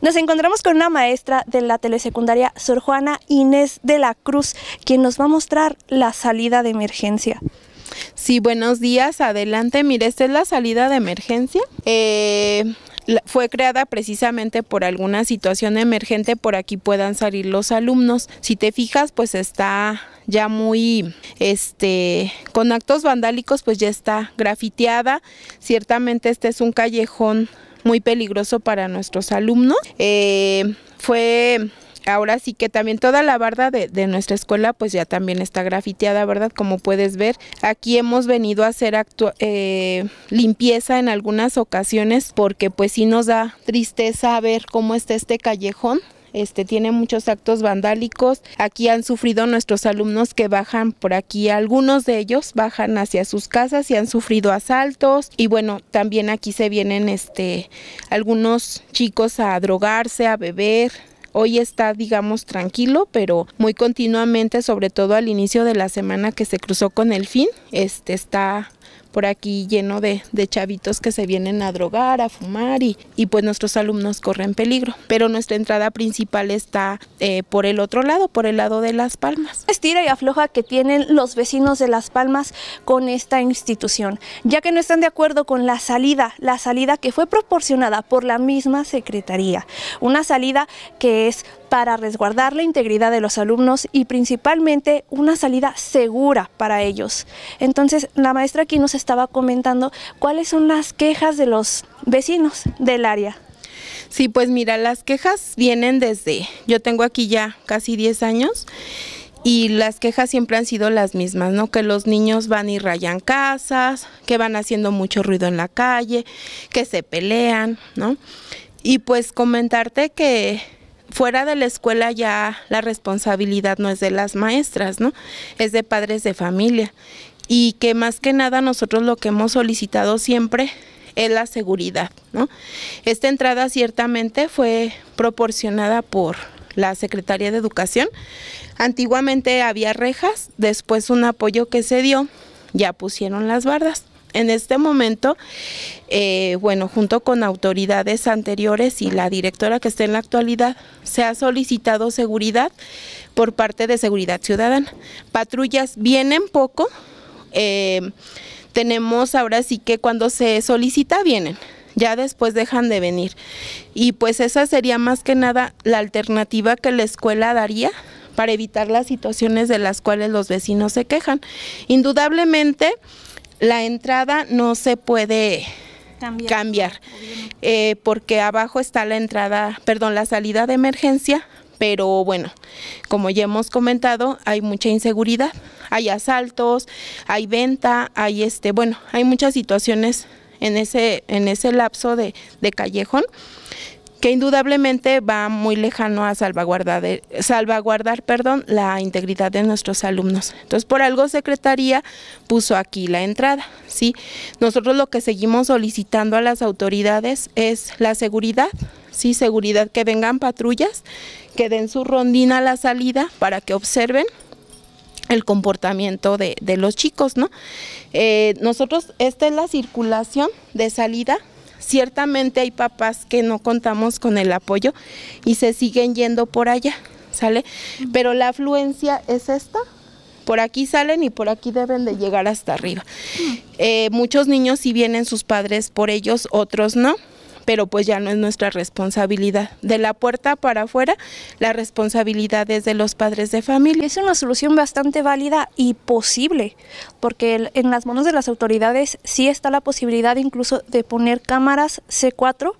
Nos encontramos con una maestra de la telesecundaria Sor Juana Inés de la Cruz, quien nos va a mostrar la salida de emergencia. Sí, buenos días, adelante. Mire, esta es la salida de emergencia. Eh, fue creada precisamente por alguna situación emergente, por aquí puedan salir los alumnos. Si te fijas, pues está ya muy, este, con actos vandálicos, pues ya está grafiteada. Ciertamente este es un callejón muy peligroso para nuestros alumnos. Eh, fue ahora sí que también toda la barda de, nuestra escuela pues ya también está grafiteada, ¿verdad? Como puedes ver, aquí hemos venido a hacer eh, limpieza en algunas ocasiones porque pues sí nos da tristeza ver cómo está este callejón este tiene muchos actos vandálicos. Aquí han sufrido nuestros alumnos que bajan por aquí, algunos de ellos bajan hacia sus casas y han sufrido asaltos y bueno, también aquí se vienen este algunos chicos a drogarse, a beber, Hoy está, digamos, tranquilo, pero muy continuamente, sobre todo al inicio de la semana que se cruzó con el fin, este está por aquí lleno de, chavitos que se vienen a drogar, a fumar y, y, pues nuestros alumnos corren peligro. Pero nuestra entrada principal está eh, por el otro lado, por el lado de Las Palmas. Estira y afloja que tienen los vecinos de Las Palmas con esta institución, ya que no están de acuerdo con la salida, la salida que fue proporcionada por la misma Secretaría. Una salida que es para resguardar la integridad de los alumnos y principalmente una salida segura para ellos. Entonces, la maestra aquí nos estaba comentando cuáles son las quejas de los vecinos del área. Sí, pues mira, las quejas vienen desde, yo tengo aquí ya casi 10 años y las quejas siempre han sido las mismas, ¿no? Que los niños van y rayan casas, que van haciendo mucho ruido en la calle, que se pelean, ¿no? Y pues comentarte que fuera de la escuela ya la responsabilidad no es de las maestras, ¿no? Es de padres de familia. Y que más que nada nosotros lo que hemos solicitado siempre es la seguridad, ¿no? Esta entrada ciertamente fue proporcionada por la Secretaría de Educación. Antiguamente había rejas, después un apoyo que se dio, ya pusieron las bardas. En este momento, eh, bueno, junto con autoridades anteriores y la directora que está en la actualidad, se ha solicitado seguridad por parte de Seguridad Ciudadana. Patrullas vienen poco, eh, tenemos ahora sí que cuando se solicita vienen, ya después dejan de venir. Y pues esa sería más que nada la alternativa que la escuela daría para evitar las situaciones de las cuales los vecinos se quejan. Indudablemente, la entrada no se puede cambiar, eh, porque abajo está la entrada, perdón, la salida de emergencia, pero bueno, como ya hemos comentado, hay mucha inseguridad, hay asaltos, hay venta, hay este, bueno, hay muchas situaciones en ese, en ese lapso de, de callejón que indudablemente va muy lejano a salvaguardar, salvaguardar perdón, la integridad de nuestros alumnos. Entonces, por algo Secretaría puso aquí la entrada. ¿sí? Nosotros lo que seguimos solicitando a las autoridades es la seguridad, ¿sí? seguridad que vengan patrullas, que den su rondina a la salida para que observen el comportamiento de, los chicos, ¿no? Eh, nosotros, esta es la circulación de salida Ciertamente hay papás que no contamos con el apoyo y se siguen yendo por allá, ¿sale? Pero la afluencia es esta, por aquí salen y por aquí deben de llegar hasta arriba. Eh, muchos niños si vienen sus padres por ellos, otros no pero pues ya no es nuestra responsabilidad. De la puerta para afuera, la responsabilidad es de los padres de familia. Es una solución bastante válida y posible, porque en las manos de las autoridades sí está la posibilidad incluso de poner cámaras C4.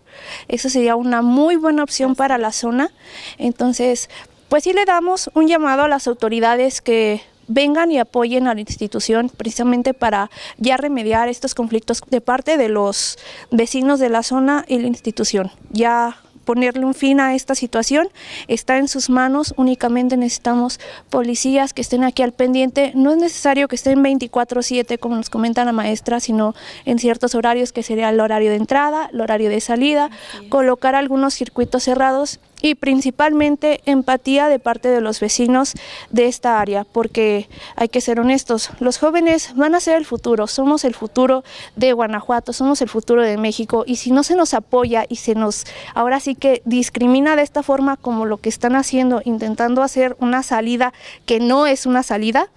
Eso sería una muy buena opción para la zona. Entonces, pues sí le damos un llamado a las autoridades que vengan y apoyen a la institución precisamente para ya remediar estos conflictos de parte de los vecinos de la zona y la institución. Ya ponerle un fin a esta situación está en sus manos, únicamente necesitamos policías que estén aquí al pendiente, no es necesario que estén 24/7 como nos comenta la maestra, sino en ciertos horarios que sería el horario de entrada, el horario de salida, colocar algunos circuitos cerrados y principalmente empatía de parte de los vecinos de esta área, porque hay que ser honestos, los jóvenes van a ser el futuro, somos el futuro de Guanajuato, somos el futuro de México y si no se nos apoya y se nos ahora sí que discrimina de esta forma como lo que están haciendo, intentando hacer una salida que no es una salida,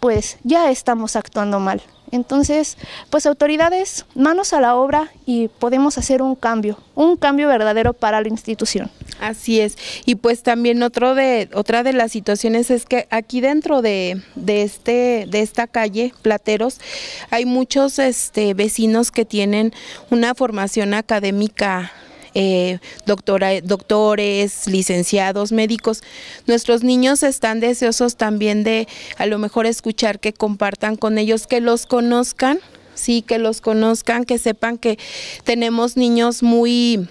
pues ya estamos actuando mal. Entonces, pues autoridades, manos a la obra y podemos hacer un cambio, un cambio verdadero para la institución. Así es. Y pues también otro de, otra de las situaciones es que aquí dentro de, de, este, de esta calle, Plateros, hay muchos este, vecinos que tienen una formación académica eh, doctora, doctores, licenciados, médicos. Nuestros niños están deseosos también de a lo mejor escuchar que compartan con ellos, que los conozcan, sí, que los conozcan, que sepan que tenemos niños muy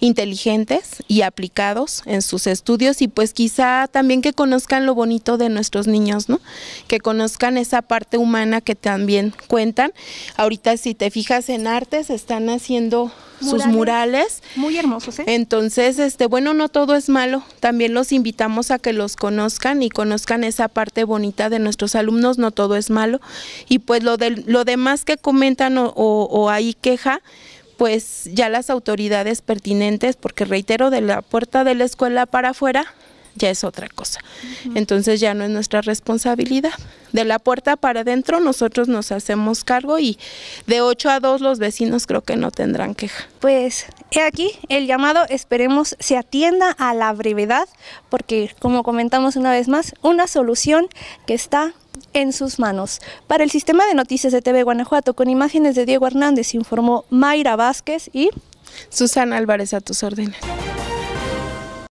inteligentes y aplicados en sus estudios y pues quizá también que conozcan lo bonito de nuestros niños, ¿no? Que conozcan esa parte humana que también cuentan. Ahorita si te fijas en artes están haciendo sus murales. Muy hermosos, ¿eh? Entonces, este, bueno, no todo es malo. También los invitamos a que los conozcan y conozcan esa parte bonita de nuestros alumnos. No todo es malo. Y pues lo de, lo demás que comentan o, o hay queja, pues ya las autoridades pertinentes, porque reitero, de la puerta de la escuela para afuera ya es otra cosa. Entonces ya no es nuestra responsabilidad. De la puerta para adentro nosotros nos hacemos cargo y de 8 a 2 los vecinos creo que no tendrán queja. Pues he aquí el llamado, esperemos se atienda a la brevedad, porque como comentamos una vez más, una solución que está en sus manos. Para el sistema de noticias de TV Guanajuato, con imágenes de Diego Hernández, informó Mayra Vázquez y Susana Álvarez a tus órdenes.